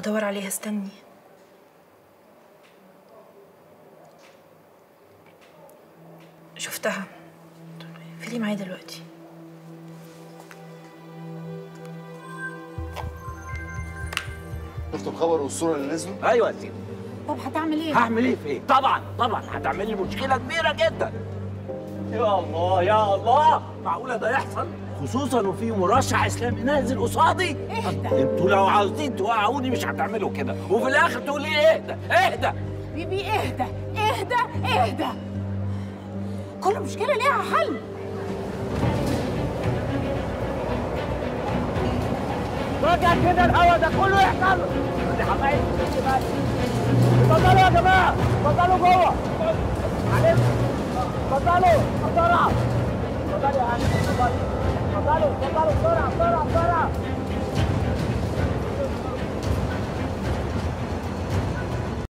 بدور عليها استني. شفتها. فيلي معايا دلوقتي. شفت الخبر والصورة اللي نزلوا أيوه يا سيدي. طب هتعمل إيه؟ هعمل إيه في إيه؟ طبعا طبعا هتعمل لي مشكلة كبيرة جدا. يا الله يا الله. معقولة ده يحصل؟ خصوصا وفي مرشح إسلامي نازل قصادي. اهدى. أنتوا لو عاوزين توقعوني مش هتعملوا كده. وفي الآخر تقول لي اهدى اهدى بيبي اهدى اهدى اهدى كل مشكلة ليها حل. فجأة كده الهوا ده كله يحصل. حبايبي. اتفضلوا يا جماعة. اتفضلوا جوه. معلش اتفضلوا. بسرعة اتفضلوا يا عم. اتفضلوا. اتفضلوا اتفضلوا بسرعة بسرعة بسرعة